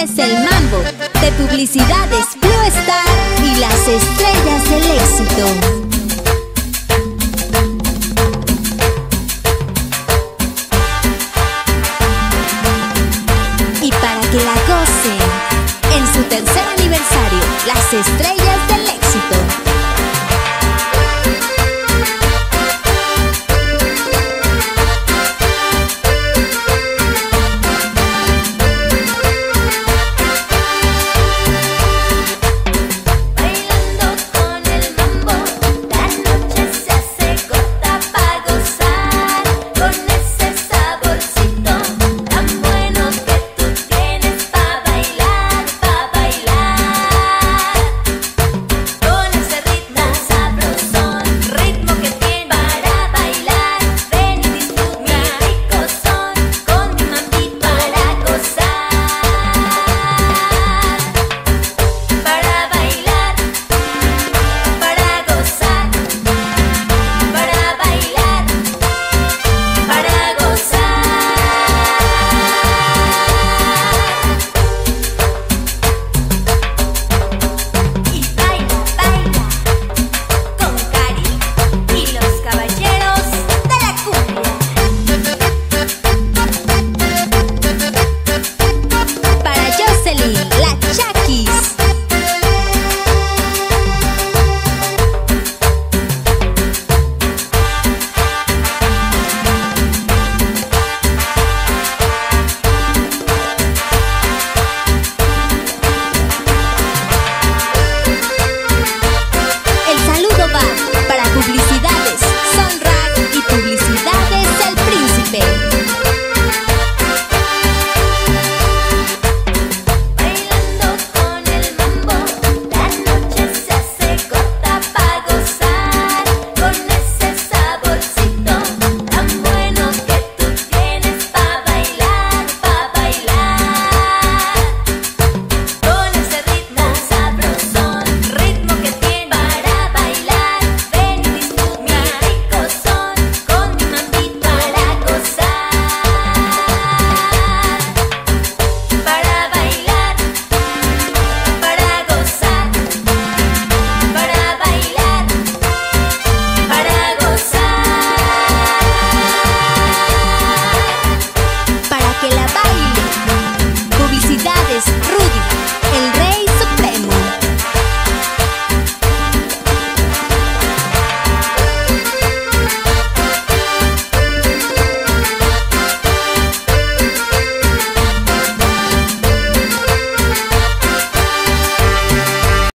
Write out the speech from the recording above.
Es el mambo de publicidades Blue Star y las estrellas del éxito. Y para que la gocen en su tercer aniversario, las estrellas